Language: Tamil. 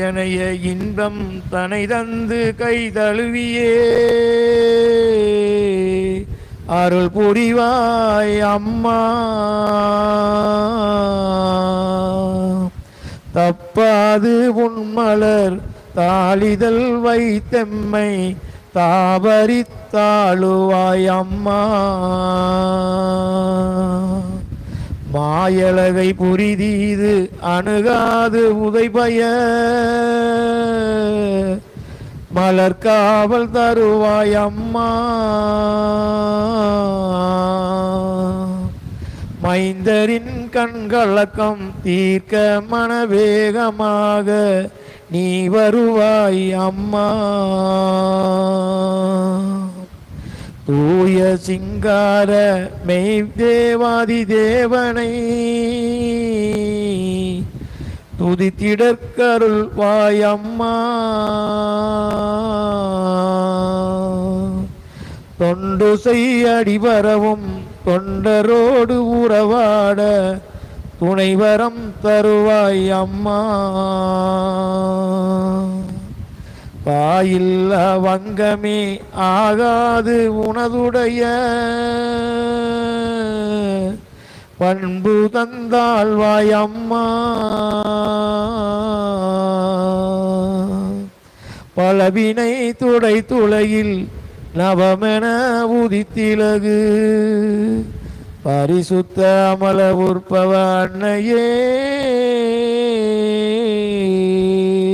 எனைய இன்பம் தனை தந்து கை தழுவியே. அருள் புரிவாய் அம்மா. தப்பாது உன்மலர் தாளிதழ் வைத்தெம்மை தாபரித்தாளுவாய் அம்மா. மாயழகை புரிதீது அணுகாது உதைபய. மலர்காவல் தருவாய் அம்மா. மைந்தரின் கண்கலக்கம் தீர்க்க மனவேகமாக நீ வருவாய் அம்மா. தூய சிங்கார மெய் தேவாதி தேவனை துதித்திடற்கருள் வாயம்மா. தொண்டு செய்யடி வரவும் தொண்டரோடு உறவாட துணைவரம் தருவாய் அம்மா. வாயில்ல வங்கமே ஆகாது உனதுடைய பண்பு தந்தாள் வாயம்மா. பலவினை துடை துளையில் நவமென உதித்திலகு. பரிசுத்த அமல உற்பவ அன்னையே.